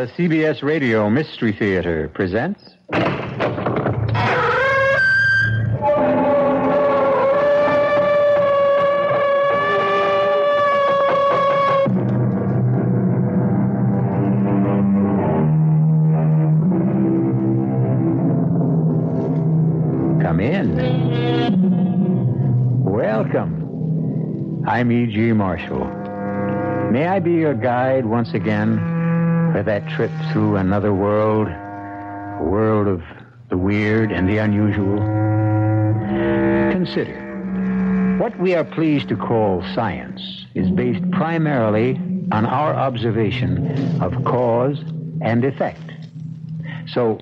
The CBS Radio Mystery Theater presents. Come in. Welcome. I'm E.G. Marshall. May I be your guide once again for that trip through another world, a world of the weird and the unusual? Consider, what we are pleased to call science is based primarily on our observation of cause and effect. So,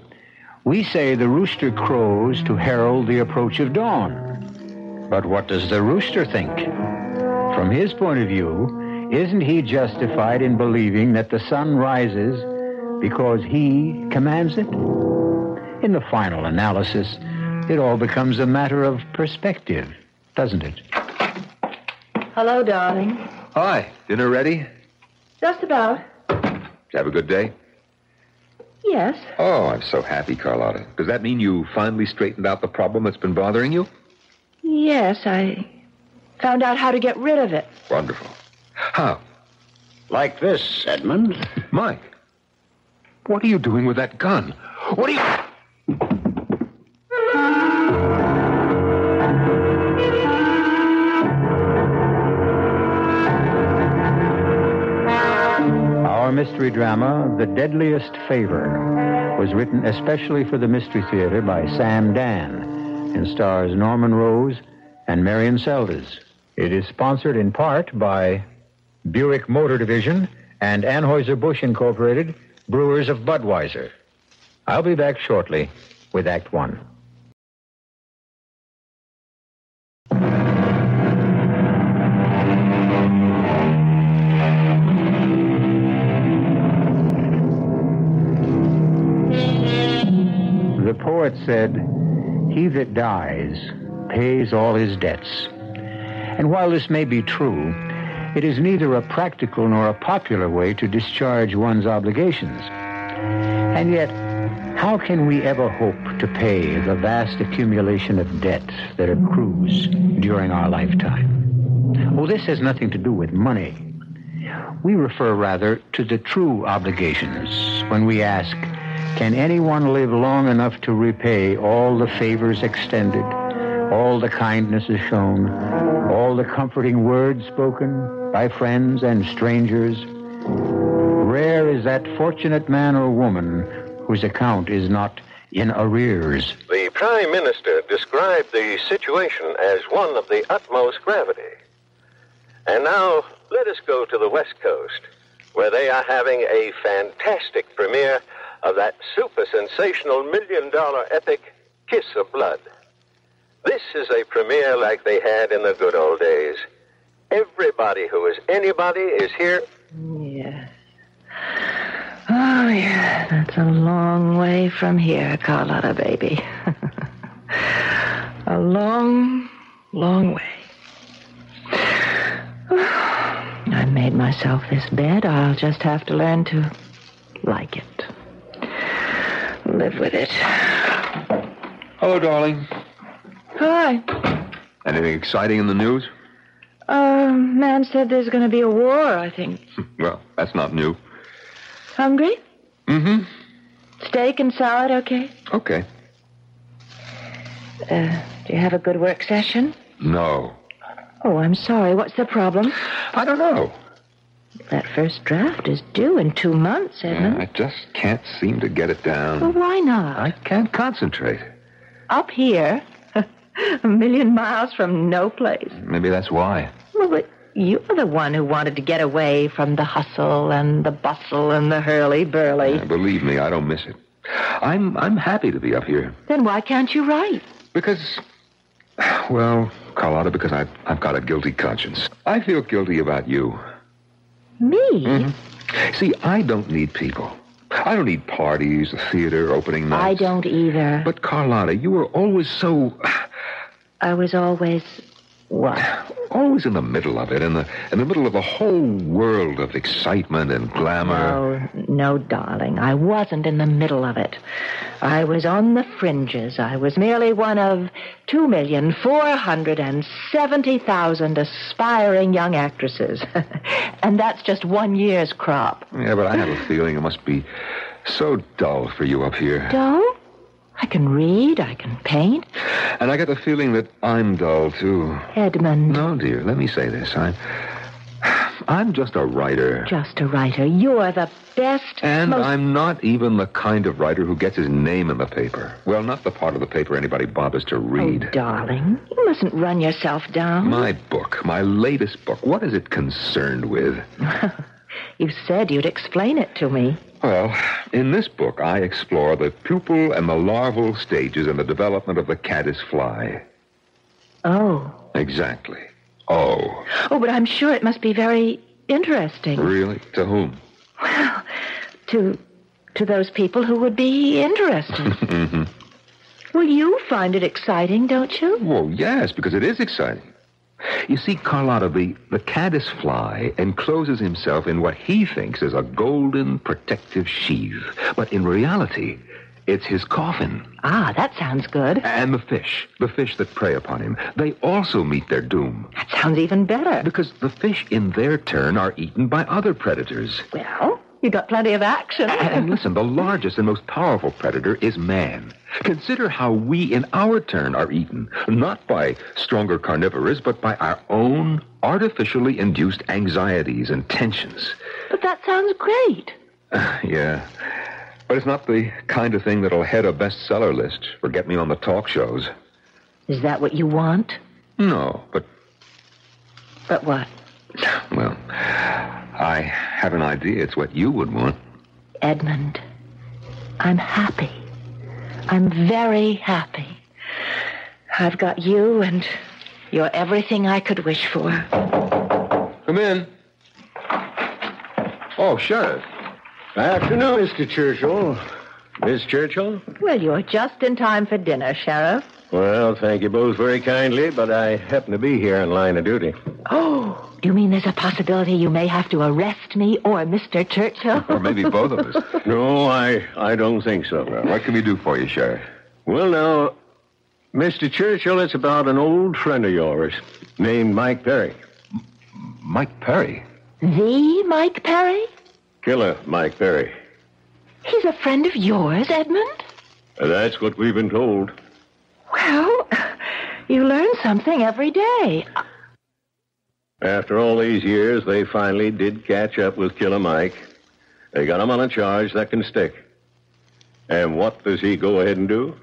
we say the rooster crows to herald the approach of dawn. But what does the rooster think? From his point of view, isn't he justified in believing that the sun rises because he commands it? In the final analysis, it all becomes a matter of perspective, doesn't it? Hello, darling. Hi, dinner ready? Just about. Did you have a good day? Yes. Oh, I'm so happy, Carlotta. Does that mean you finally straightened out the problem that's been bothering you? Yes, I found out how to get rid of it. Wonderful. How? Like this, Edmund. Mike, what are you doing with that gun? What are you. Our mystery drama, The Deadliest Favor, was written especially for the Mystery Theater by Sam Dann and stars Norman Rose and Marian Seldes. It is sponsored in part by Buick Motor Division and Anheuser-Busch Incorporated, Brewers of Budweiser. I'll be back shortly with Act One. The poet said, He that dies pays all his debts. And while this may be true, it is neither a practical nor a popular way to discharge one's obligations. And yet, how can we ever hope to pay the vast accumulation of debt that accrues during our lifetime? Well, this has nothing to do with money. We refer rather to the true obligations when we ask, can anyone live long enough to repay all the favors extended, all the kindnesses shown, all the comforting words spoken by friends and strangers? Rare is that fortunate man or woman whose account is not in arrears. The Prime Minister described the situation as one of the utmost gravity. And now, let us go to the West Coast, where they are having a fantastic premiere of that super sensational million dollar epic, Kiss of Blood. This is a premiere like they had in the good old days. Everybody who is anybody is here. Yes. Oh, yeah. That's a long way from here, Carlotta, baby. a long, long way. I made myself this bed. I'll just have to learn to like it. Live with it. Hello, darling. Hi. Anything exciting in the news? Uh, man said there's going to be a war, I think. Well, that's not new. Hungry? Mm-hmm. Steak and salad, okay? Okay. Uh, do you have a good work session? No. Oh, I'm sorry. What's the problem? I don't know. That first draft is due in two months, Edmund. I just can't seem to get it down. Well, why not? I can't concentrate. Up here, a million miles from no place. Maybe that's why. Well, but you're the one who wanted to get away from the hustle and the bustle and the hurly-burly. Uh, believe me, I don't miss it. I'm I'm happy to be up here Then why can't you write? because, well, Carlotta, because I've I've got a guilty conscience. I feel guilty about you. Me? See, I don't need people. I don't need parties, a theater, opening nights. I don't either. But Carlotta, you were always so. I was always what? always in the middle of it, in the in the middle of a whole world of excitement and glamour. No, no, darling. I wasn't in the middle of it. I was on the fringes. I was merely one of two million four hundred and seventy thousand aspiring young actresses. and that's just one year's crop. Yeah, but I have a feeling it must be so dull for you up here. Dull? I can read, I can paint. And I get the feeling that I'm dull, too. Edmund. No, dear, let me say this. I'm. I'm just a writer. Just a writer. You're the best. And most... I'm not even the kind of writer who gets his name in the paper. Well, not the part of the paper anybody bothers to read. Oh, darling, you mustn't run yourself down. My book, my latest book, what is it concerned with? you said you'd explain it to me. Well, in this book, I explore the pupal and the larval stages in the development of the caddis fly. Oh. Exactly. Oh. Oh, but I'm sure it must be very interesting. Really? To whom? Well, to to those people who would be interested. mm-hmm. Well, you find it exciting, don't you? Well, yes, because it is exciting. You see, Carlotta, the, the caddis fly encloses himself in what he thinks is a golden protective sheath. But in reality, it's his coffin. Ah, that sounds good. And the fish, the fish that prey upon him, they also meet their doom. That sounds even better. Because the fish, in their turn, are eaten by other predators. Well, you got plenty of action. And listen, the largest and most powerful predator is man. Consider how we, in our turn, are eaten, not by stronger carnivores, but by our own artificially induced anxieties and tensions. But that sounds great. Uh, yeah. But it's not the kind of thing that'll head a bestseller list or get me on the talk shows. Is that what you want? No, but. But what? Well, I have an idea. It's what you would want. Edmund, I'm happy. I'm very happy. I've got you, and you're everything I could wish for. Come in. Oh, Sheriff. Afternoon, Mr. Churchill. Miss Churchill? Well, you're just in time for dinner, Sheriff. Well, thank you both very kindly, but I happen to be here in line of duty. Oh, do you mean there's a possibility you may have to arrest me or Mr. Churchill? or maybe both of us. No, I, I don't think so. what can we do for you, Sheriff? Well, now, Mr. Churchill, it's about an old friend of yours named Mike Perry. M- Mike Perry? The Mike Perry? Killer Mike Perry. He's a friend of yours, Edmund? That's what we've been told. Well, you learn something every day. After all these years, they finally did catch up with Killer Mike. They got him on a charge that can stick. And what does he go ahead and do?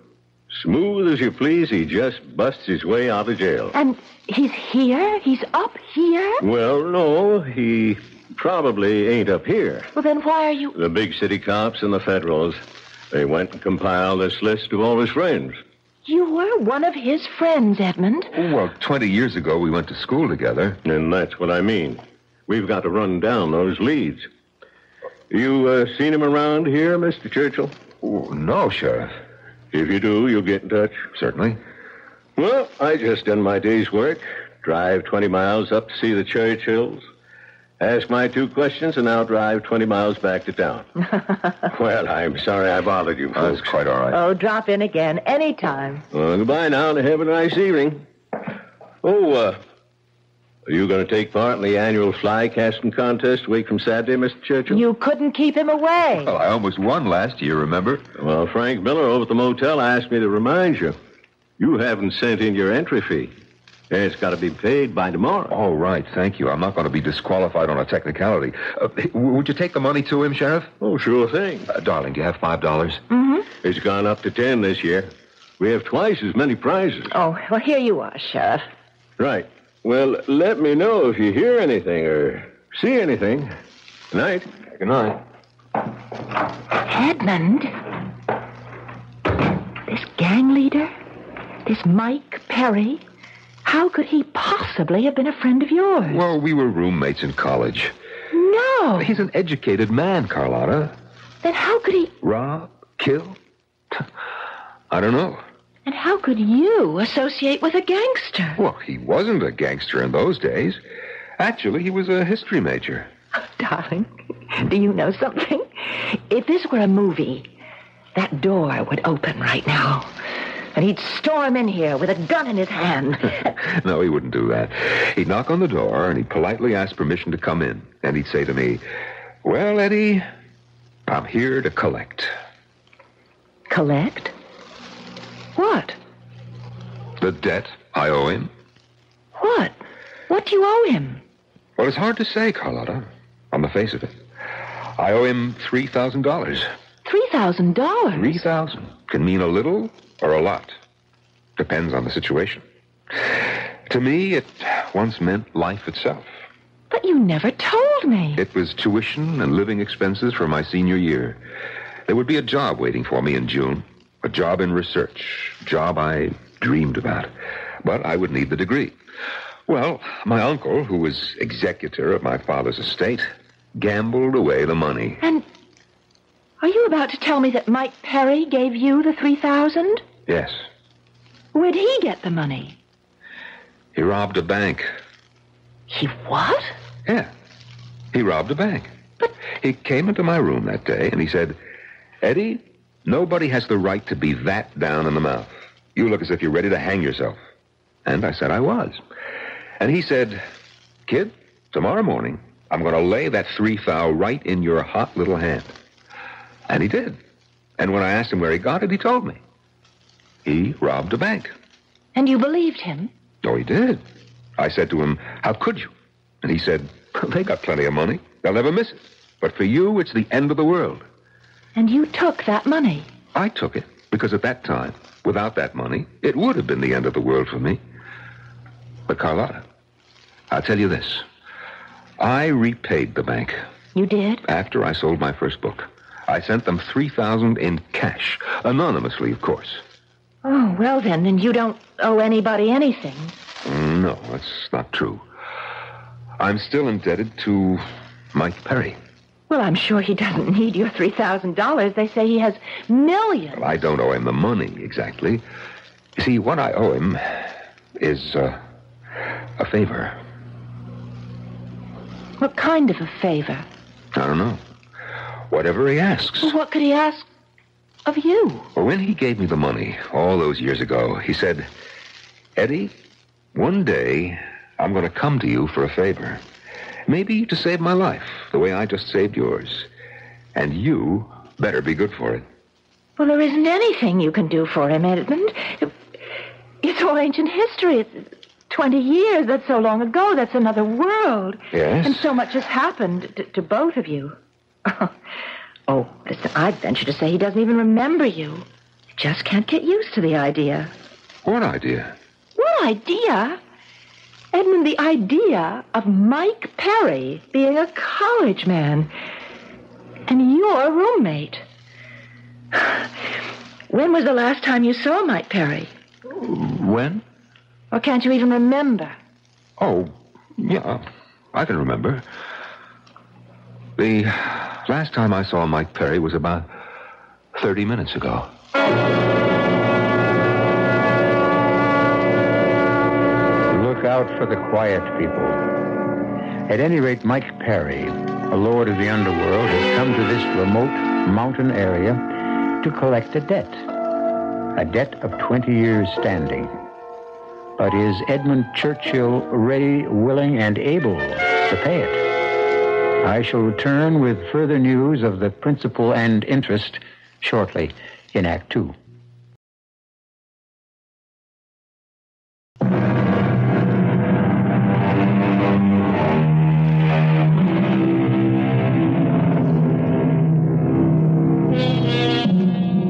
Smooth as you please, he just busts his way out of jail. And he's here? He's up here? Well, no, he probably ain't up here. Well, then why are you. The big city cops and the federals, they went and compiled this list of all his friends. You were one of his friends, Edmund. Oh, well, 20 years ago we went to school together. And that's what I mean. We've got to run down those leads. You uh, seen him around here, Mr. Churchill? Oh, no, Sheriff. If you do, you'll get in touch. Certainly. Well, I just done my day's work. Drive 20 miles up to see the Churchills. Ask my two questions, and I'll drive 20 miles back to town. well, I'm sorry I bothered you, folks. That's quite all right. Oh, drop in again anytime. Well, goodbye now, and have a nice evening. Oh, uh, are you going to take part in the annual fly casting contest a week from Saturday, Mr. Churchill? You couldn't keep him away. Well, I almost won last year, remember? Well, Frank Miller over at the motel asked me to remind you. You haven't sent in your entry fee. It's got to be paid by tomorrow. All right. Thank you. I'm not going to be disqualified on a technicality. Uh, would you take the money to him, Sheriff? Oh, sure thing. Uh, darling, do you have 5? dollars Mm-hmm. It's gone up to 10 this year. We have twice as many prizes. Oh, well, here you are, Sheriff. Right. Well, let me know if you hear anything or see anything. Good night. Good night. Edmund? This gang leader? This Mike Perry? How could he possibly have been a friend of yours? Well, we were roommates in college. No. He's an educated man, Carlotta. Then how could he. Rob? Kill? I don't know. And how could you associate with a gangster? Well, he wasn't a gangster in those days. Actually, he was a history major. Oh, darling, do you know something? If this were a movie, that door would open right now. And he'd storm in here with a gun in his hand. no, he wouldn't do that. He'd knock on the door and he'd politely ask permission to come in. And he'd say to me, Well, Eddie, I'm here to collect. Collect? What? The debt I owe him. What? What do you owe him? Well, it's hard to say, Carlotta, on the face of it. I owe him $3,000. Three thousand dollars. 3000 can mean a little or a lot. Depends on the situation. To me, it once meant life itself. But you never told me. It was tuition and living expenses for my senior year. There would be a job waiting for me in June. A job in research. Job I dreamed about. But I would need the degree. Well, my uncle, who was executor of my father's estate, gambled away the money. And are you about to tell me that Mike Perry gave you the three thousand? Yes, Where'd he get the money? he robbed a bank. He what? Yeah, he robbed a bank. But He came into my room that day and he said, Eddie, nobody has the right to be that down in the mouth. You look as if you're ready to hang yourself. And I said I was. And he said, Kid, tomorrow morning, I'm going to lay that three thou right in your hot little hand. And he did. And when I asked him where he got it, he told me. He robbed a bank. and you believed him? Oh, he did. I said to him, How could you? And he said, They got plenty of money. They'll never miss it. But for you, it's the end of the world. And you took that money. I took it because at that time, without that money, it would have been the end of the world for me. But Carlotta, I'll tell you this. I repaid the bank You did? after I sold my first book. I sent them 3000 in cash, anonymously, of course. Oh, well then, then you don't owe anybody anything. Mm, No, that's not true. I'm still indebted to Mike Perry. Well, I'm sure he doesn't need your three thousand dollars. They say he has millions. Well, I don't owe him the money exactly. You see, what I owe him is uh, a favor. What kind of a favor? I don't know. Whatever he asks. Well, what could he ask of you? Well, when he gave me the money all those years ago, he said, Eddie, one day I'm going to come to you for a favor. Maybe to save my life, the way I just saved yours. And you better be good for it. Well, there isn't anything you can do for him, Edmund. It's all ancient history. It's twenty years. That's so long ago. That's another world. Yes? And so much has happened to, to both of you. oh, listen, I'd venture to say he doesn't even remember you. He just can't get used to the idea. What idea? What idea? Edmund, the idea of Mike Perry being a college man and your roommate. When was the last time you saw Mike Perry? When? Or can't you even remember? Oh, yeah, I can remember. The last time I saw Mike Perry was about 30 minutes ago. Look out for the quiet people. At any rate, Mike Perry, a lord of the underworld, has come to this remote mountain area to collect a debt. A debt of 20 years standing. But is Edmund Churchill ready, willing, and able to pay it? I shall return with further news of the principal and interest shortly in Act Two.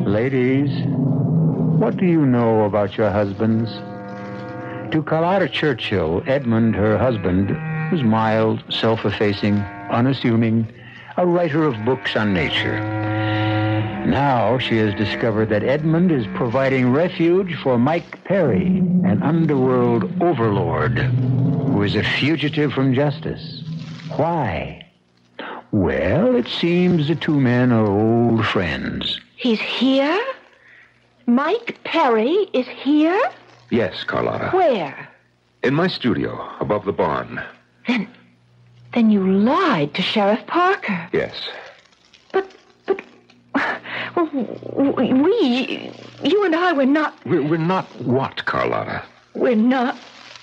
Ladies, what do you know about your husbands? To Carlotta Churchill, Edmund, her husband, was mild, self-effacing, unassuming, a writer of books on nature. Now she has discovered that Edmund is providing refuge for Mike Perry, an underworld overlord who is a fugitive from justice. Why? Well, it seems the two men are old friends. He's here? Mike Perry is here? Yes, Carlotta. Where? In my studio, above the barn. Then, then you lied to Sheriff Parker. Yes. But, but, well, we, you and I, we're not, We're, we're not what, Carlotta? we're not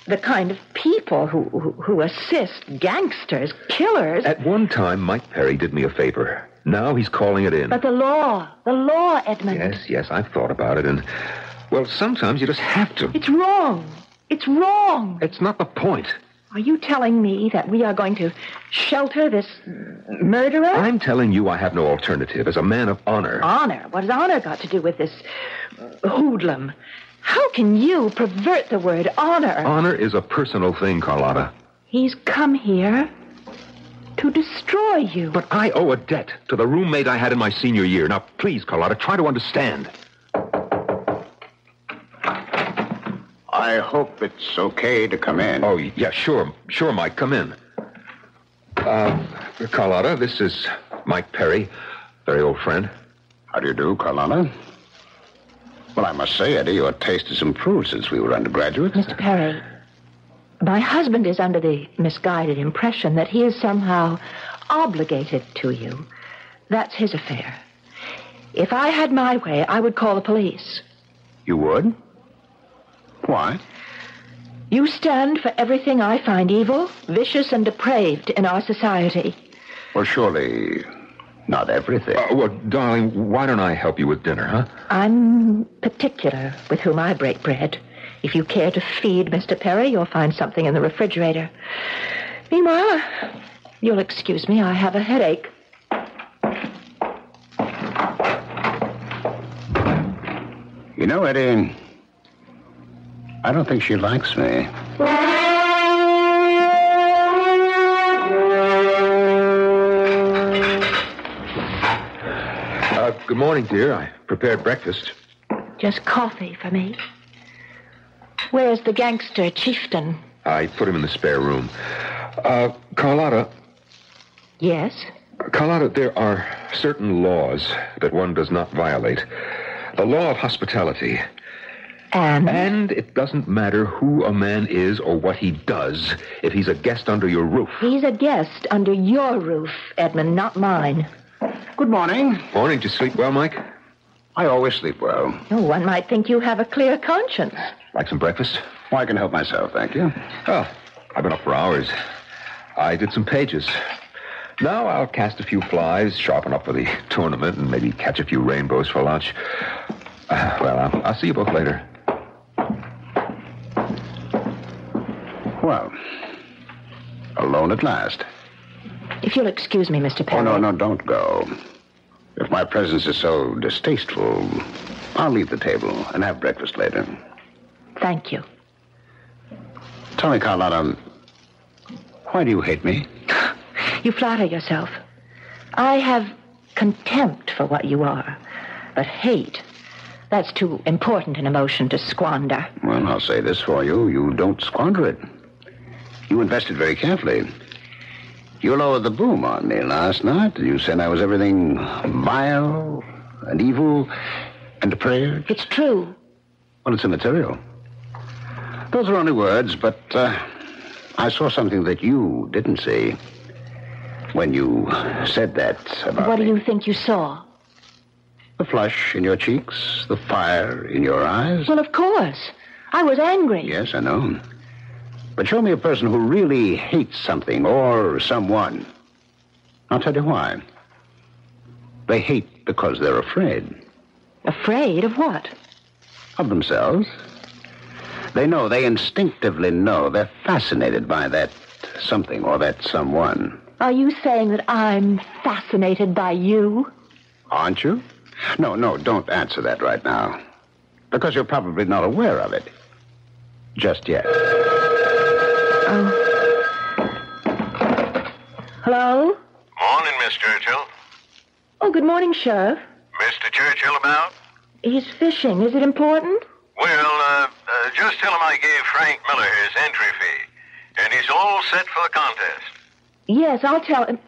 the kind of people who, who, who assist gangsters, killers. At one time, Mike Perry did me a favor. Now he's calling it in. But the law, the law, Edmund. Yes, yes, I've thought about it, and, well, sometimes you just have to. It's wrong. It's wrong. It's not the point. Are you telling me that we are going to shelter this murderer? I'm telling you I have no alternative as a man of honor. Honor? What has honor got to do with this hoodlum? How can you pervert the word honor? Honor is a personal thing, Carlotta. He's come here to destroy you. But I owe a debt to the roommate I had in my senior year. Now, please, Carlotta, try to understand. I hope it's okay to come in. Oh, yeah, sure. Sure, Mike. Come in. Uh, Carlotta, this is Mike Perry, very old friend. How do you do, Carlotta? Well, I must say, Eddie, your taste has improved since we were undergraduates. Mr. Perry, my husband is under the misguided impression that he is somehow obligated to you. That's his affair. If I had my way, I would call the police. You would? Why? You stand for everything I find evil, vicious, and depraved in our society. Well, surely not everything. Uh, well, darling, why don't I help you with dinner, huh? I'm particular with whom I break bread. If you care to feed Mr. Perry, you'll find something in the refrigerator. Meanwhile, you'll excuse me, I have a headache. You know, Eddie, I don't think she likes me. Uh, good morning, dear. I prepared breakfast. Just coffee for me. Where's the gangster chieftain? I put him in the spare room. Uh, Carlotta, Yes? Carlotta, there are certain laws that one does not violate. The law of hospitality. And? And it doesn't matter who a man is or what he does if he's a guest under your roof. He's a guest under your roof, Edmund, not mine. Good morning. Morning. Did you sleep well, Mike? I always sleep well. Oh, one might think you have a clear conscience. Like some breakfast? Well, I can help myself, thank you. Oh, I've been up for hours. I did some pages. Now I'll cast a few flies, sharpen up for the tournament, and maybe catch a few rainbows for lunch. Uh, well, I'll, I'll see you both later. Well, alone at last. If you'll excuse me, Mr. Perry. Oh, no, no, don't go. If my presence is so distasteful, I'll leave the table and have breakfast later. Thank you. Tell me, Carlotta, why do you hate me? You flatter yourself. I have contempt for what you are, but hate, that's too important an emotion to squander. Well, I'll say this for you. You don't squander it. You invested very carefully. You lowered the boom on me last night. You said I was everything vile and evil and depraved. It's true. Well, it's immaterial. Those are only words, but uh, I saw something that you didn't see when you said that about What do me. you think you saw? The flush in your cheeks, the fire in your eyes. Well, of course. I was angry. Yes, I know. But show me a person who really hates something or someone. I'll tell you why. They hate because they're afraid Afraid of what? of themselves. They know, they instinctively know, they're fascinated by that something or that someone. Are you saying that I'm fascinated by you? Aren't you? No, no, don't answer that right now. Because you're probably not aware of it. Just yet. Hello? Morning, Miss Churchill. Oh, good morning, Sheriff. Mr. Churchill about? He's fishing. Is it important? Well, uh, uh, just tell him I gave Frank Miller his entry fee. And he's all set for the contest. Yes, I'll tell him.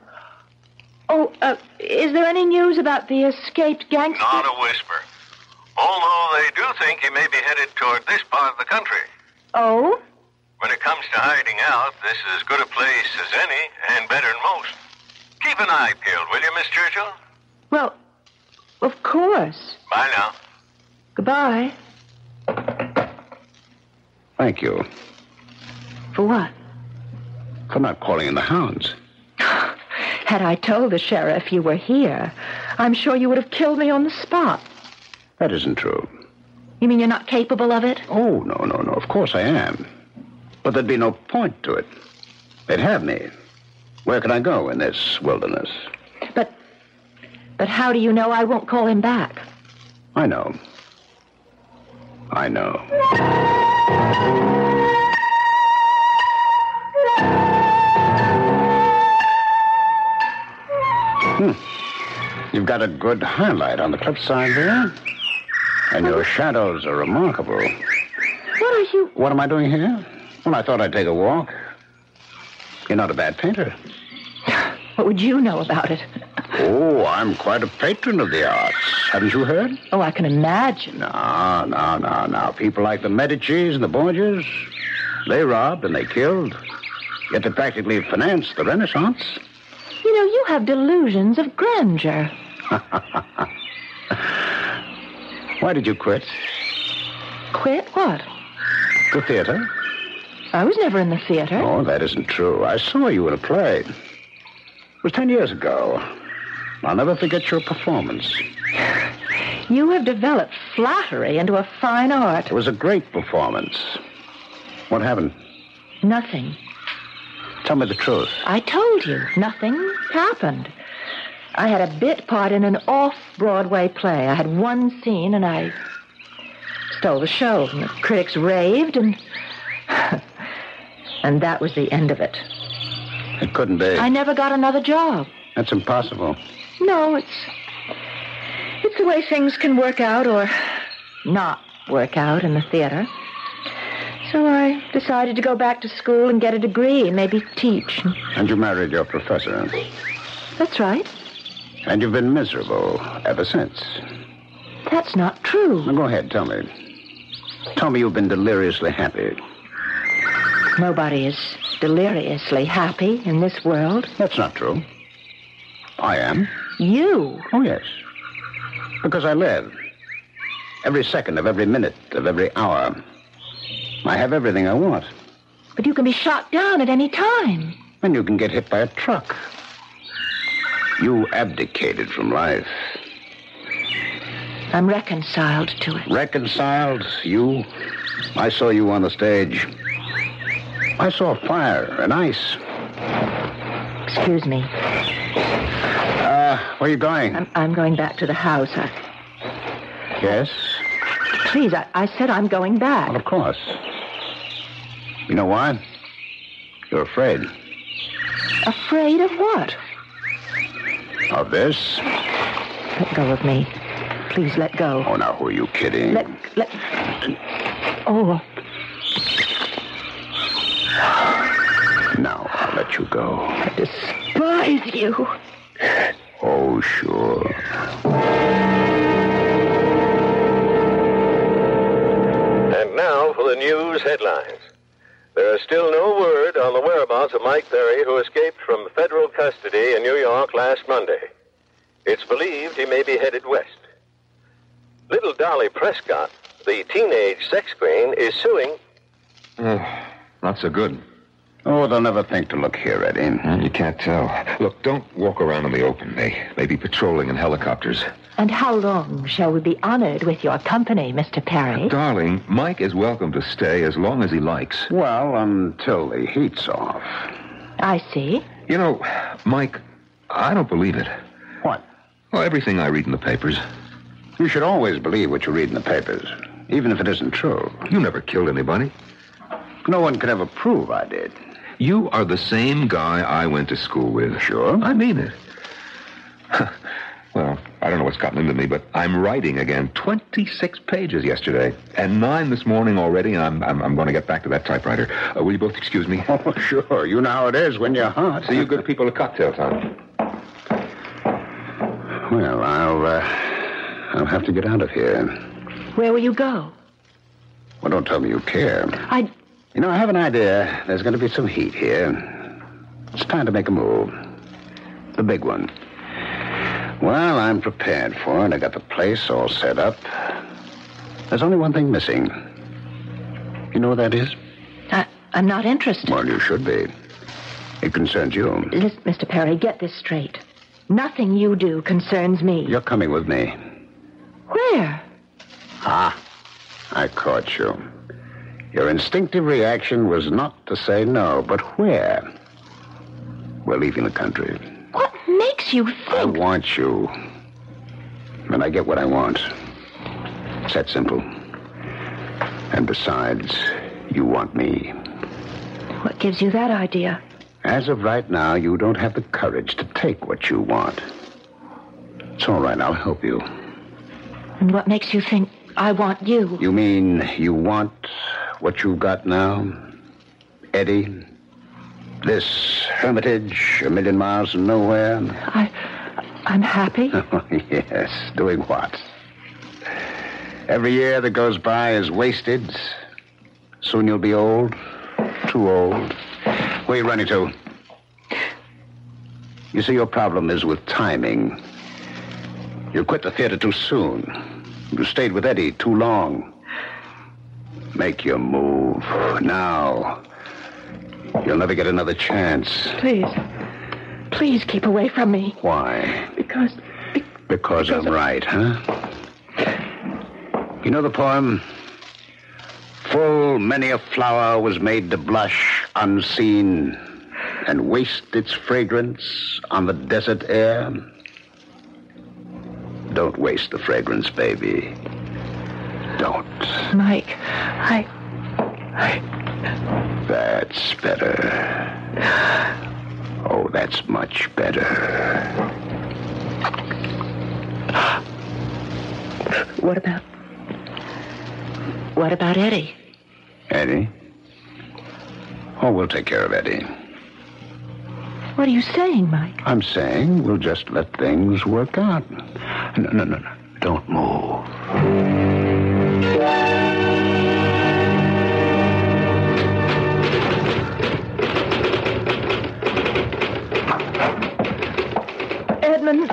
Oh, uh, is there any news about the escaped gangster? Not a whisper. Although they do think he may be headed toward this part of the country. Oh? When it comes to hiding out, this is as good a place as any, and better than most. Keep an eye peeled, will you, Miss Churchill? Well, of course. Bye now. Goodbye. Thank you For what? for not calling in the hounds. Had I told the sheriff you were here, I'm sure you would have killed me on the spot. That isn't true. You mean you're not capable of it? Oh, no, no, no. Of course I am. But there'd be no point to it. They'd have me. Where can I go in this wilderness? But. But how do you know I won't call him back? I know. I know. Hmm. You've got a good highlight on the cliffside there. And your shadows are remarkable. What are you. What am I doing here? Well, I thought I'd take a walk. You're not a bad painter. What would you know about it? Oh, I'm quite a patron of the arts. Haven't you heard? Oh, I can imagine. No, no, no, no. People like the Medicis and the Borgias, they robbed and they killed. Yet they practically financed the Renaissance. You know, you have delusions of grandeur. Why did you quit? Quit what? The theater? I was never in the theater. Oh, that isn't true. I saw you in a play. It was ten years ago. I'll never forget your performance. You have developed flattery into a fine art. It was a great performance. What happened? Nothing. Tell me the truth. I told you, nothing happened. I had a bit part in an off Broadway play. I had one scene and I stole the show. And the critics raved and. and that was the end of it. It couldn't be. I never got another job. That's impossible. No, it's. It's the way things can work out or not work out in the theater. So I decided to go back to school and get a degree and maybe teach. And you married your professor. That's right. And you've been miserable ever since. That's not true. Now go ahead, tell me. Tell me you've been deliriously happy. Nobody is deliriously happy in this world. That's not true. I am. You. Oh, yes. Because I live. Every second of every minute of every hour. I have everything I want. But you can be shot down at any time. And you can get hit by a truck. You abdicated from life. I'm reconciled to it. Reconciled, you. I saw you on the stage. I saw fire and ice. Excuse me. Uh, where are you going? I'm, I'm going back to the house. I, Yes? please, I, I said I'm going back. Well, of course. You know why? You're afraid Afraid of what? of this. Let go of me. Please let go. Oh, now, who are you kidding? Let let. Oh, Now, I'll let you go. I despise you. Oh, sure. And now for the news headlines. There is still no word on the whereabouts of Mike Perry, who escaped from federal custody in New York last Monday. It's believed he may be headed west. Little Dolly Prescott, the teenage sex queen, is suing. Eh, not so good. Oh, they'll never think to look here, Eddie. You can't tell. Look, don't walk around in the open. They may be patrolling in helicopters. And how long shall we be honored with your company, Mr. Perry? Darling, Mike is welcome to stay as long as he likes. Well, until the heat's off. I see. You know, Mike, I don't believe it. What? Well, everything I read in the papers. You should always believe what you read in the papers, even if it isn't true. You never killed anybody. No one could ever prove I did. You are the same guy I went to school with. Sure? I mean it. well, I don't know what's gotten into me, but I'm writing again. 26 pages yesterday, and nine this morning already, and I'm, I'm, I'm going to get back to that typewriter. Uh, will you both excuse me? Oh, sure. You know how it is when you're hot. See you good people at cocktail time. Well, I'll, uh, I'll have to get out of here. Where will you go? Well, don't tell me you care. I. You know, I have an idea. There's going to be some heat here. It's time to make a move. The big one. Well, I'm prepared for it. I got the place all set up. There's only one thing missing. You know what that is? I I'm not interested. Well, you should be. It concerns you. Listen, Mr. Perry, get this straight. Nothing you do concerns me. You're coming with me. Where? Ah, I caught you. Your instinctive reaction was not to say no, but where? We're leaving the country. What makes you think? I want you. And I get what I want. It's that simple. And besides, you want me. What gives you that idea? As of right now, you don't have the courage to take what you want. It's all right, I'll help you. And what makes you think I want you? You mean you want what you've got now? Eddie? This hermitage a million miles from nowhere? I. I'm happy. Oh, yes, doing what? Every year that goes by is wasted. Soon you'll be old. Too old. Where are you running to? You see, your problem is with timing. You quit the theater too soon. You stayed with Eddie too long. Make your move now. You'll never get another chance. Please. Please keep away from me. Why? Because. be- Because I'm right, huh? You know the poem? Full many a flower was made to blush unseen and waste its fragrance on the desert air. Don't waste the fragrance, baby. Don't. Mike, I. I. That's better. Oh, that's much better. What about. What about Eddie? Eddie? Oh, we'll take care of Eddie. What are you saying, Mike? I'm saying we'll just let things work out. No, no, no, no. Don't move. Edmund,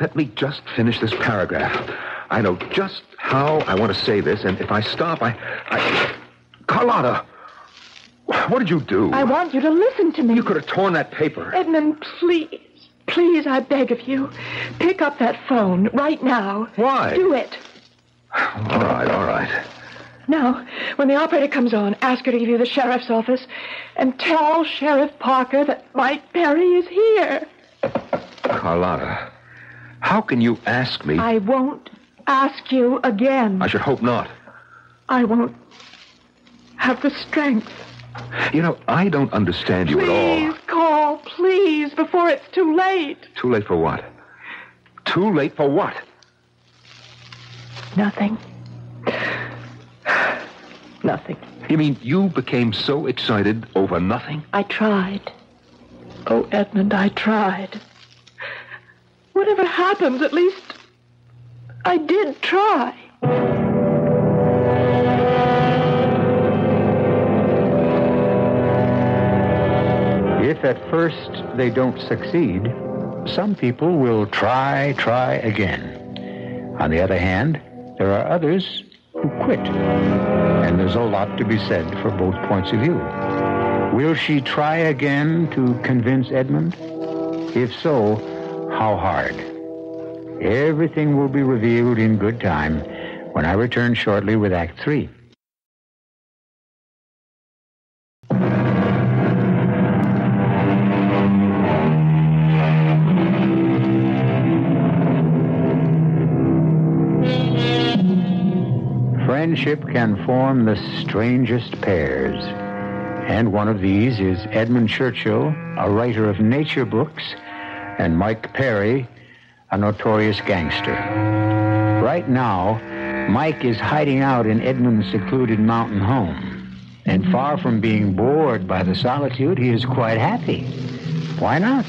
Let me just finish this paragraph. I know just how I want to say this, and if I stop, I. I... Carlotta! What did you do? I want you to listen to me. You could have torn that paper. Edmund, please. Please, I beg of you. Pick up that phone right now. Why? Do it. All right, all right. Now, when the operator comes on, ask her to give you the sheriff's office and tell Sheriff Parker that Mike Perry is here. Carlotta, how can you ask me? I won't ask you again. I should hope not. I won't have the strength. You know, I don't understand you at all. Please call, please, before it's too late. Too late for what? Too late for what? Nothing. Nothing. You mean you became so excited over nothing? I tried. Oh, Edmund, I tried. Whatever happens, at least I did try. If at first they don't succeed, some people will try, try again. On the other hand, there are others who quit. And there's a lot to be said for both points of view. Will she try again to convince Edmund? If so, how hard? Everything will be revealed in good time when I return shortly with Act Three. Friendship can form the strangest pairs. And one of these is Edmund Churchill, a writer of nature books, and Mike Perry, a notorious gangster. Right now, Mike is hiding out in Edmund's secluded mountain home. And far from being bored by the solitude, he is quite happy. Why not?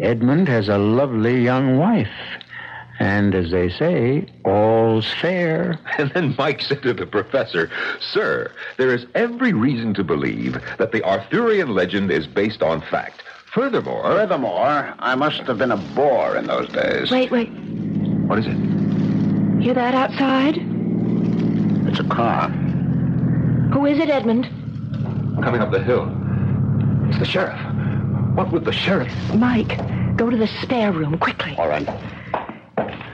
Edmund has a lovely young wife. And as they say, all's fair. And then Mike said to the professor, Sir, there is every reason to believe that the Arthurian legend is based on fact. Furthermore. Furthermore, I must have been a bore in those days. Wait, wait. What is it? Hear that outside? It's a car. Who is it, Edmund? Coming up the hill. It's the sheriff. What would the sheriff? Mike, go to the spare room quickly. All right.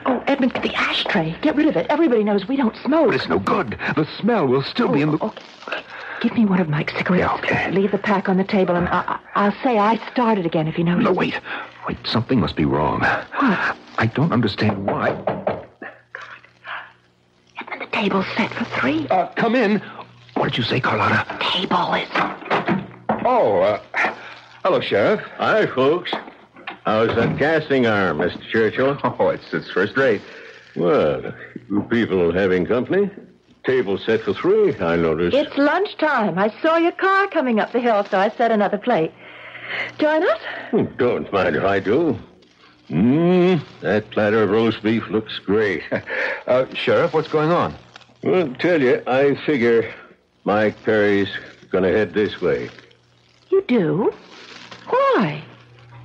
Oh, Edmund, the ashtray. Get rid of it. Everybody knows we don't smoke. But it's no good. The smell will still be in the. Oh, okay. Give me one of Mike's cigarettes. Yeah, okay. Leave the pack on the table, and I, I, will say I started again if you notice. No, wait. Wait, something must be wrong. What? I don't understand why. Edmund, the table's set for three. Uh, come in. What did you say, Carlotta? Table is. Oh, uh, hello, Sheriff. Hi, folks. How's that casting arm, Mr. Churchill? Oh, it's, it's first rate. Well, you people having company? Table set for three, I noticed. It's lunchtime. I saw your car coming up the hill, so I set another plate. Join us? Hmm, Don't mind if I do. Mmm, that platter of roast beef looks great. Uh, Sheriff, what's going on? well, tell you, I figure Mike Perry's gonna head this way. You do? Why?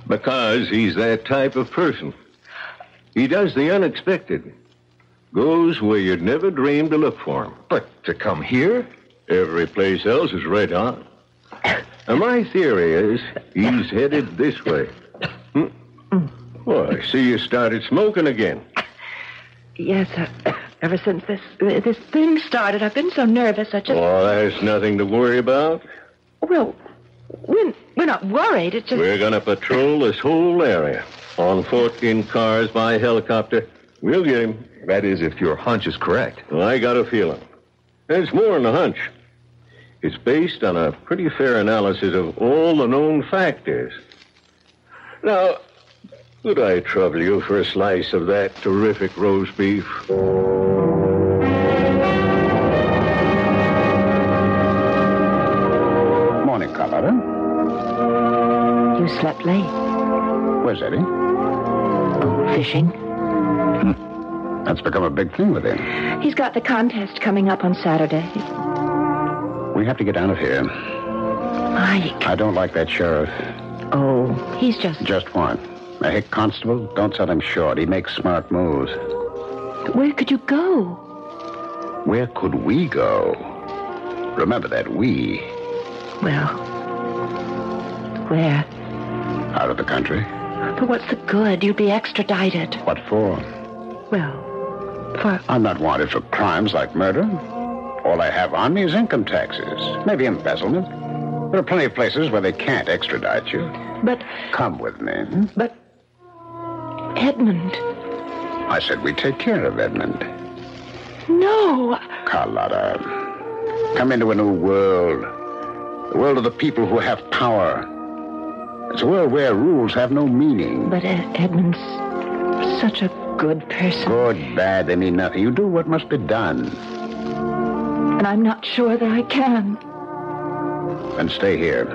Because he's that type of person. He does the unexpected. Goes where you'd never dream to look for him. But to come here? Every place else is red hot. And my theory is he's headed this way. Hmm? Well, I see you started smoking again. Yes, uh, ever since this this thing started, I've been so nervous. I just Oh, there's nothing to worry about. well, we're we're not worried. It's just We're gonna patrol this whole area. On foot, in cars, by helicopter. We'll get him. That is, if your hunch is correct. Well, I got a feeling. It's more than a hunch. It's based on a pretty fair analysis of all the known factors. Now, could I trouble you for a slice of that terrific roast beef? Morning, Carlotta. you slept late. Where's Eddie? Fishing. That's become a big thing with him. He's got the contest coming up on Saturday. We have to get out of here. Mike. I don't like that sheriff. Oh, he's just. Just one. A hick constable, don't sell him short. He makes smart moves. Where could you go? Where could we go? Remember that we. Well, where? Out of the country. But what's the good? You'd be extradited. What for? Well, for I'm not wanted for crimes like murder. All I have on me is income taxes, maybe embezzlement. There are plenty of places where they can't extradite you. but Come with me. but Edmund. I said we'd take care of Edmund. No. Carlotta, come into a new world. The world of the people who have power. It's a world where rules have no meaning. But Ed- Edmund's such a good person. Good, bad, they mean nothing. You do what must be done. And I'm not sure that I can. And stay here.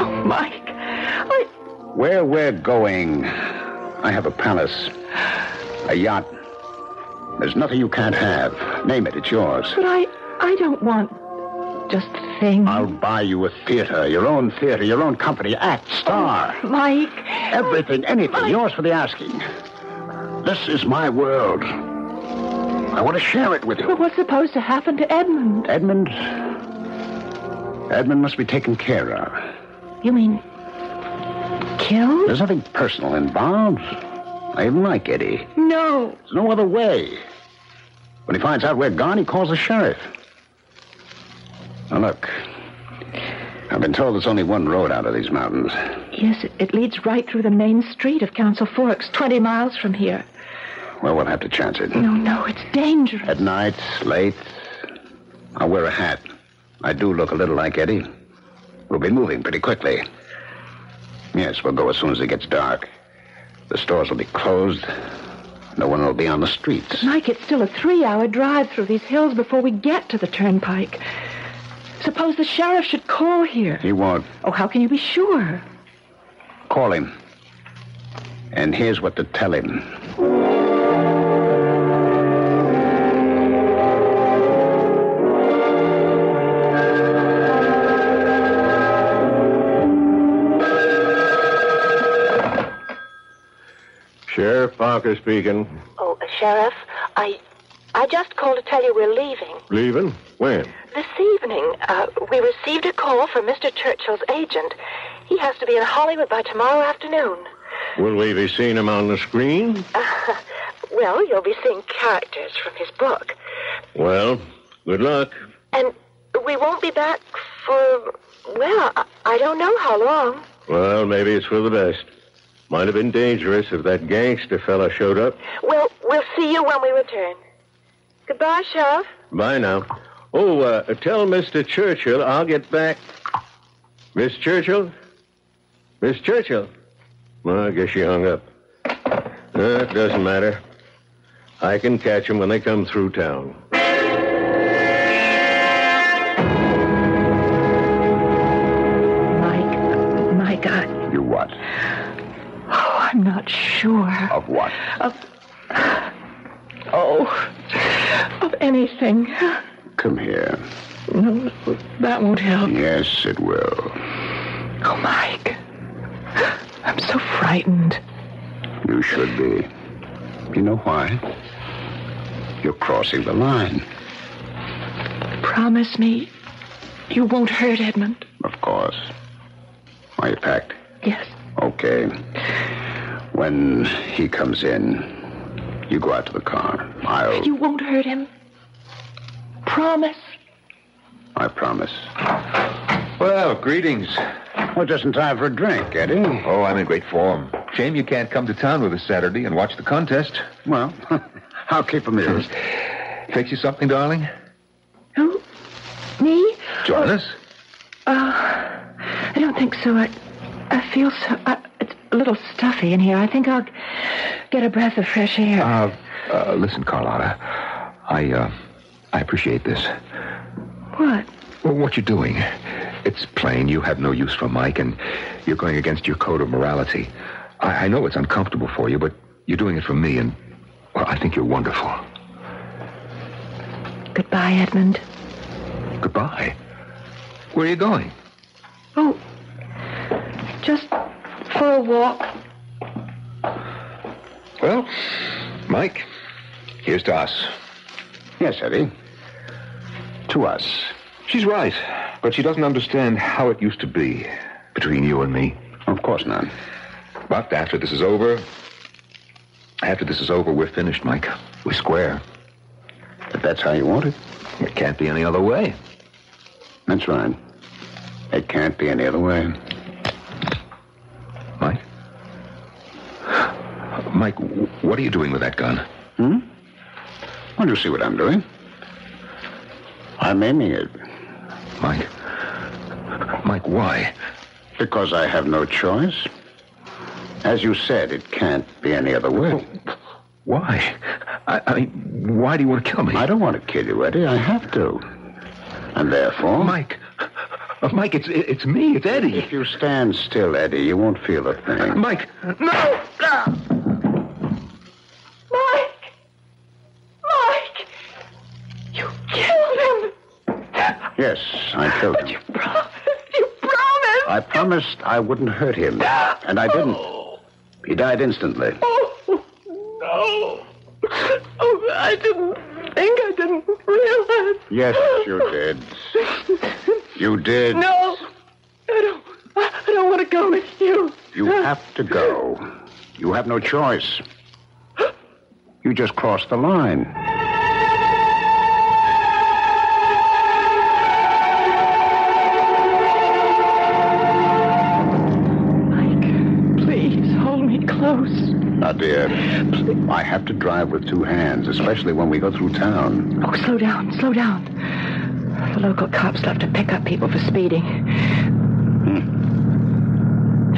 Oh, Mike. I. Where we're going, I have a palace, a yacht. There's nothing you can't have. Name it, it's yours. But I. I don't want just things. I'll buy you a theater, your own theater, your own company, act, star. Mike. Everything, anything, Mike. yours for the asking. This is my world. I want to share it with But you. what's supposed to happen to Edmund? Edmund. Edmund must be taken care of. You mean killed? There's nothing personal involved. I even like Eddie. No. There's no other way. When he finds out we're gone, he calls the sheriff. Now, look. I've been told there's only one road out of these mountains. Yes, it, it leads right through the main street of Council Forks, 20 miles from here. Well, we'll have to chance it. No, no, it's dangerous. At night, late, I'll wear a hat. I do look a little like Eddie. We'll be moving pretty quickly. Yes, we'll go as soon as it gets dark. The stores will be closed. No one will be on the streets. Mike, it's still a three hour drive through these hills before we get to the turnpike. Suppose the sheriff should call here. He won't. Oh, how can you be sure? Call him. And here's what to tell him. Sheriff Parker speaking. Oh, uh, Sheriff, I I just called to tell you we're leaving. Leaving? When? This evening, uh, we received a call from Mr. Churchill's agent. He has to be in Hollywood by tomorrow afternoon. Will we be seeing him on the screen? Uh, well, you'll be seeing characters from his book. Well, good luck. And we won't be back for, well, I, I don't know how long. Well, maybe it's for the best. Might have been dangerous if that gangster fella showed up. Well, we'll see you when we return. Goodbye, Sheriff. Bye now. Oh, uh, tell Mr. Churchill I'll get back. Miss Churchill? Miss Churchill? Well, I guess she hung up. Uh, it doesn't matter. I can catch them when they come through town. Not sure. Of what? Of, oh, of anything. Come here. No, that won't help. Yes, it will. Oh, Mike, I'm so frightened. You should be. You know why? You're crossing the line. Promise me you won't hurt Edmund. Of course. Are you packed? Yes. Okay. When he comes in, you go out to the car. I'll. You won't hurt him. Promise. I promise. Well, greetings. Well, just in time for a drink, Eddie. Oh, I'm in great form. Shame you can't come to town with us Saturday and watch the contest. Well, I'll keep amused. Fix you something, darling? Who? Me? Join us. Uh, I don't think so. I, I feel so. I, it's a little stuffy in here. I think I'll get a breath of fresh air. Uh, uh, listen, Carlotta. I, uh, I appreciate this. what? Well, what you're doing. It's plain you have no use for Mike, and you're going against your code of morality. I, I know it's uncomfortable for you, but you're doing it for me, and, well, I think you're wonderful. Goodbye, Edmund. Goodbye. Where are you going? Oh, for a walk. Well, Mike, here's to us. Yes, Eddie. To us. She's right, but she doesn't understand how it used to be between you and me. Of course not. But after this is over, after this is over, we're finished, Mike. We're square. If that's how you want it. It can't be any other way. That's right. It can't be any other way. Mike, what are you doing with that gun? Hmm? Well, you see what I'm doing. I'm aiming it Mike? Mike, why? because I have no choice. As you said, it can't be any other way. Why? I, I mean, why do you want to kill me? I don't want to kill you, Eddie. I have to. And therefore. Mike. Uh, Mike, it's it's me. It's Eddie. If you stand still, Eddie, you won't feel a thing. Mike, no! Ah! Mike! Mike! You killed him! Yes, I But you promised! You promised! I promised I wouldn't hurt him. And I didn't. He died instantly. Oh, no. Oh, I didn't think, I didn't realize. Yes, you did. You did. No, I don't, I don't want to go with you. You have to go. You have no choice. You just crossed the line. Dear, I have to drive with two hands, especially when we go through town. Oh, slow down, slow down. The local cops love to pick up people for speeding. Hmm.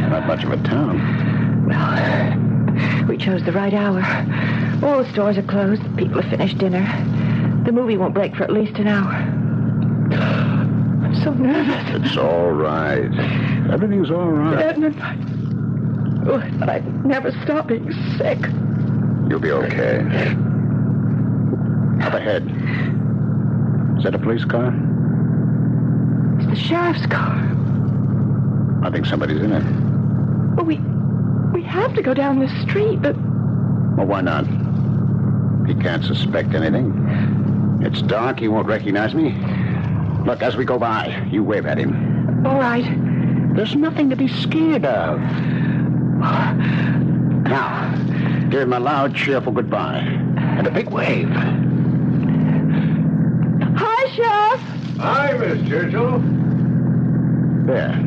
Not much of a town. Well, we chose the right hour. All the stores are closed. People have finished dinner. The movie won't break for at least an hour. I'm so nervous. It's all right. Everything's all right. Edmund, I, oh, I thought I'd never stop being sick. You'll be okay. Up ahead. Is that a police car? It's the sheriff's car. I think somebody's in it. But we we have to go down this street. But Well, why not? He can't suspect anything. It's dark. He won't recognize me. Look, as we go by, you wave at him. All right. There's nothing to be scared of. Now, give him a loud, cheerful goodbye. And a big wave. Hi, Sheriff. Hi, Miss Churchill. There.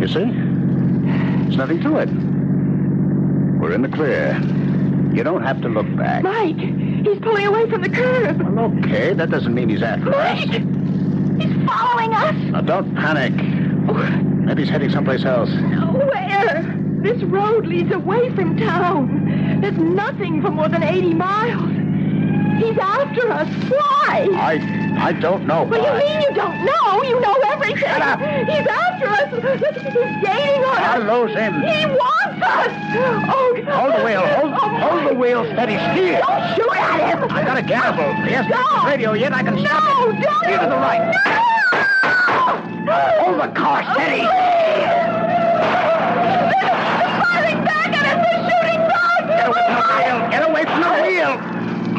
You see? There's nothing to it. We're in the clear. You don't have to look back. Mike, he's pulling away from the curb. Well, okay, that doesn't mean he's after us. Mike! He's following us. Now, don't panic. Oh. Maybe he's heading someplace else. Where? This road leads away from town. There's nothing for more than 80 miles. He's after us. Why? I I don't know. What do you mean you don't know? You know everything. Shut up. He's after us. Look, he's gaining on us. I'll lose him. He wants us. Oh, Hold the wheel. Hold, oh, hold the wheel steady. Steer. Don't shoot at him. I got a gamble. He hasn't No. the radio yet. I can stop No, it. don't. Steer to the right. No. Hold the car steady. They're firing back at us. They're shooting back. Get away from the wheel. Get away from the wheel.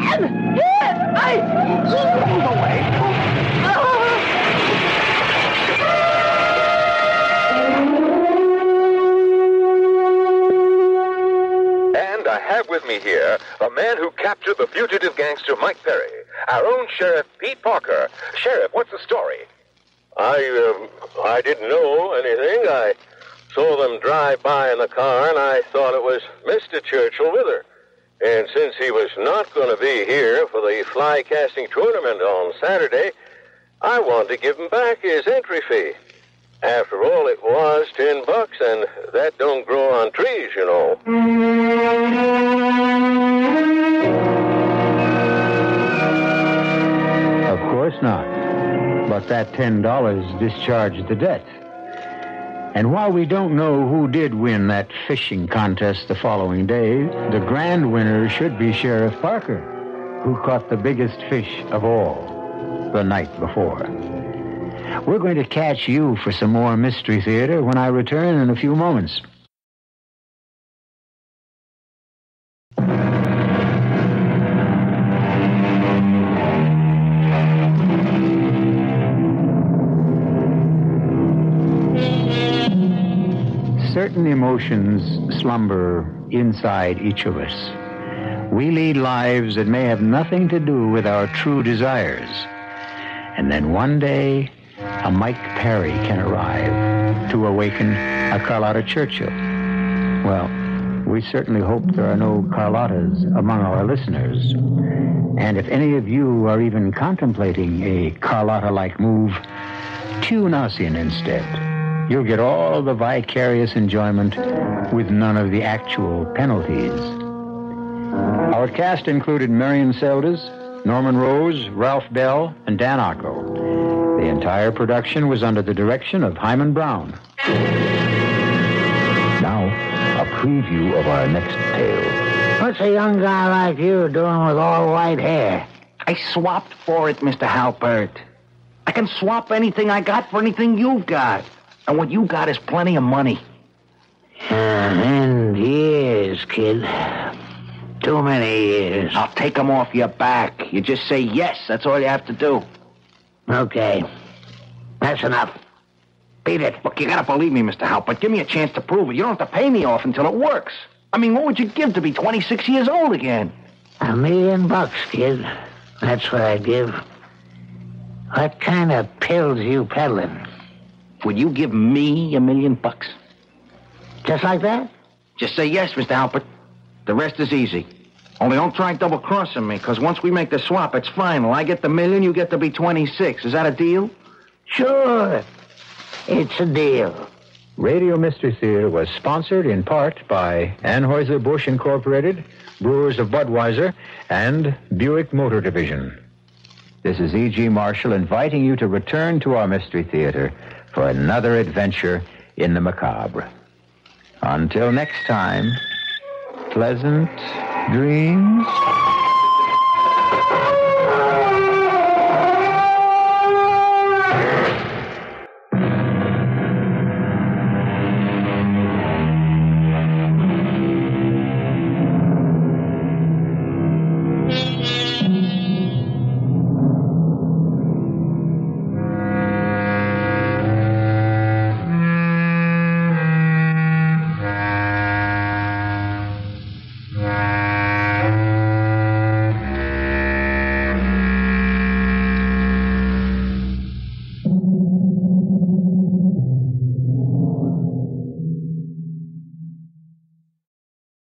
And I... Move away. And I have with me here a man who captured the fugitive gangster Mike Perry, our own Sheriff Pete Parker. Sheriff, what's the story? I, um, I didn't know anything. I saw them drive by in the car, and I thought it was Mr. Churchill with her. And since he was not going to be here for the fly casting tournament on Saturday, I wanted to give him back his entry fee. After all, it was ten bucks, and that don't grow on trees, you know. Of course not. But that $10 discharged the debt. And while we don't know who did win that fishing contest the following day, the grand winner should be Sheriff Parker, who caught the biggest fish of all the night before. We're going to catch you for some more Mystery Theater when I return in a few moments. Certain emotions slumber inside each of us. We lead lives that may have nothing to do with our true desires. And then one day, a Mike Perry can arrive to awaken a Carlotta Churchill. Well, we certainly hope there are no Carlottas among our listeners. And if any of you are even contemplating a Carlotta like move, tune us in instead. You'll get all the vicarious enjoyment with none of the actual penalties. Our cast included Marian Seldes, Norman Rose, Ralph Bell, and Dan Ocko. The entire production was under the direction of Himan Brown. Now, a preview of our next tale. What's a young guy like you doing with all white hair? I swapped for it, Mr. Halpert. I can swap anything I got for anything you've got. And what you got is plenty of money. Ah, and years, kid. Too many years. I'll take them off your back. You just say yes. That's all you have to do. Okay. That's enough. Beat it. Look, you gotta believe me, Mr. Halpert. Give me a chance to prove it. You don't have to pay me off until it works. I mean, what would you give to be 26 years old again? A million bucks, kid. That's what I'd give. What kind of pills you peddling? Would you give me a million bucks? Just like that? Just say yes, Mr. Halpert. The rest is easy. Only don't try double crossing me, because once we make the swap, it's final. I get the million, you get to be 26. Is that a deal? Sure. It's a deal. Radio Mystery Theater was sponsored in part by Anheuser-Busch Incorporated, Brewers of Budweiser, and Buick Motor Division. This is E.G. Marshall inviting you to return to our Mystery Theater for another adventure in the macabre. Until next time, pleasant dreams.